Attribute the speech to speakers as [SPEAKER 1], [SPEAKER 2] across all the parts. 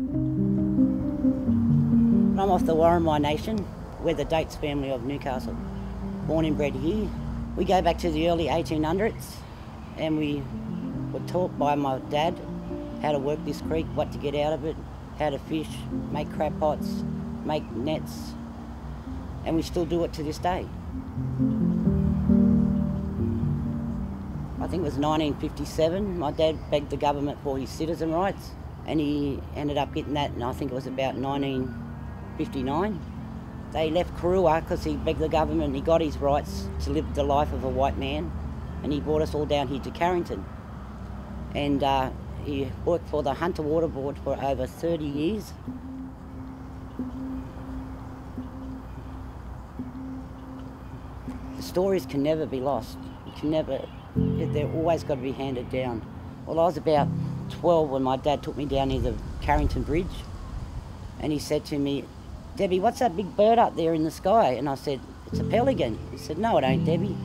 [SPEAKER 1] I'm off the Worimi Nation. We're the Dates family of Newcastle. Born and bred here. We go back to the early 1800s and we were taught by my dad how to work this creek, what to get out of it, how to fish, make crab pots, make nets, and we still do it to this day. I think it was 1957, my dad begged the government for his citizen rights and he ended up getting that and I think it was about 1959. They left Karuah because he begged the government he got his rights to live the life of a white man and he brought us all down here to Carrington. And uh, he worked for the Hunter Water Board for over 30 years. The stories can never be lost. You can never, they're always got to be handed down. Well, I was about 12 when my dad took me down near the Carrington Bridge and he said to me, Debbie, what's that big bird up there in the sky? And I said, it's a pelican. He said, no, it ain't, Debbie.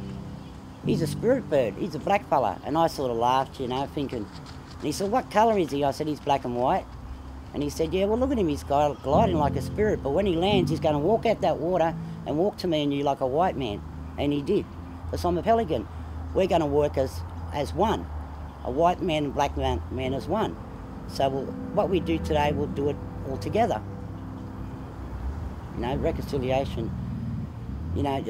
[SPEAKER 1] He's a spirit bird. He's a black fella. And I sort of laughed, you know, thinking. And he said, what colour is he? I said, he's black and white. And he said, yeah, well, look at him. He's gliding like a spirit. But when he lands, he's going to walk out that water and walk to me and you like a white man. And he did. Because I'm a pelican. We're going to work as, as one. A white man and black man, man as one. So we'll, what we do today, we'll do it all together. You know, reconciliation. You know,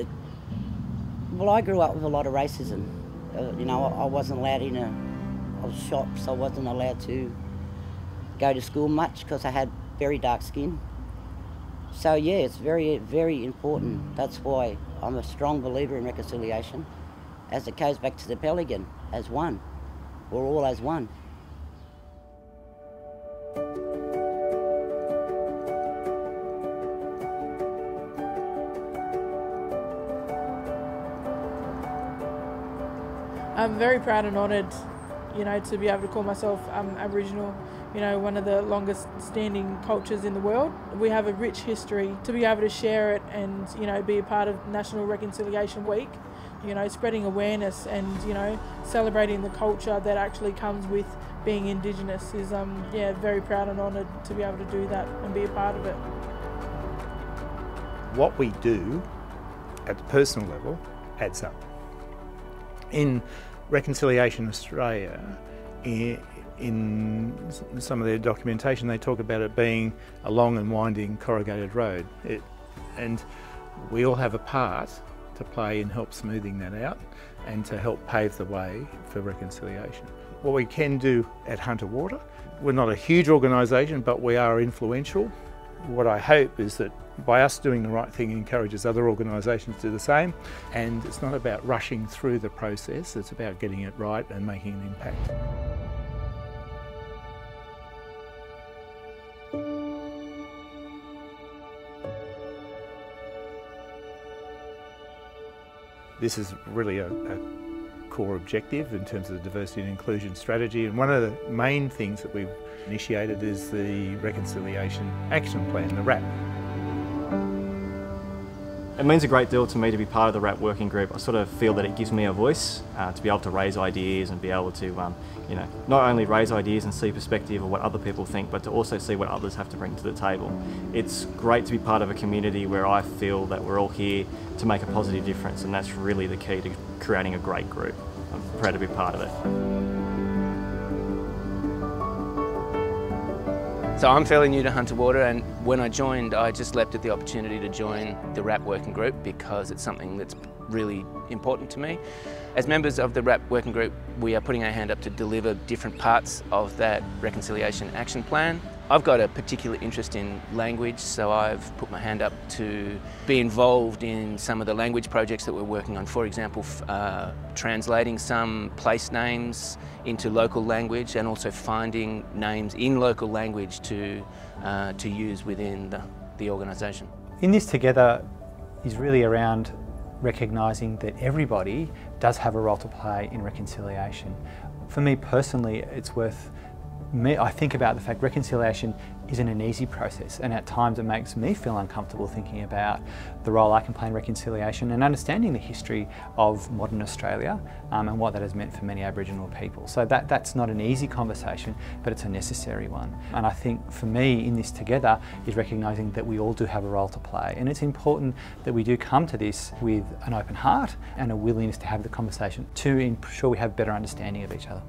[SPEAKER 1] well, I grew up with a lot of racism. Uh, you know, I, I wasn't allowed in a, shops. I wasn't allowed to go to school much because I had very dark skin. So yeah, it's very, very important. That's why I'm a strong believer in reconciliation, as it goes back to the Pelican as one. We're all as one.
[SPEAKER 2] I'm very proud and honoured, you know, to be able to call myself um, Aboriginal. You know, one of the longest standing cultures in the world. We have a rich history. To be able to share it and you know be a part of National Reconciliation Week, you know, spreading awareness and you know celebrating the culture that actually comes with being Indigenous is um yeah very proud and honoured to be able to do that and be a part of it.
[SPEAKER 3] What we do at the personal level adds up in Reconciliation Australia, in, some of their documentation, they talk about it being a long and winding corrugated road. It, and we all have a part to play in help smoothing that out and to help pave the way for reconciliation. What we can do at Hunter Water, we're not a huge organisation, but we are influential. What I hope is that by us doing the right thing encourages other organisations to do the same and it's not about rushing through the process, it's about getting it right and making an impact. This is really a, a core objective in terms of the diversity and inclusion strategy. And one of the main things that we've initiated is the Reconciliation Action Plan, the RAP.
[SPEAKER 4] It means a great deal to me to be part of the RAP working group. I sort of feel that it gives me a voice uh, to be able to raise ideas and be able to, um, you know, not only raise ideas and see perspective of what other people think, but to also see what others have to bring to the table. It's great to be part of a community where I feel that we're all here to make a positive difference, and that's really the key to creating a great group. I'm proud to be part of it.
[SPEAKER 5] So I'm fairly new to Hunter Water and when I joined I just leapt at the opportunity to join the RAP working group because it's something that's really important to me. As members of the RAP working group we are putting our hand up to deliver different parts of that reconciliation action plan. I've got a particular interest in language so I've put my hand up to be involved in some of the language projects that we're working on. For example, uh, translating some place names into local language and also finding names in local language to, uh, to use within the, the organisation.
[SPEAKER 6] In this together is really around recognising that everybody does have a role to play in reconciliation. For me personally, it's worth I think about the fact reconciliation isn't an easy process, and at times it makes me feel uncomfortable thinking about the role I can play in reconciliation and understanding the history of modern Australia um, and what that has meant for many Aboriginal people. So that, that's not an easy conversation, but it's a necessary one. And I think for me in this together is recognising that we all do have a role to play, and it's important that we do come to this with an open heart and a willingness to have the conversation to ensure we have better understanding of each other.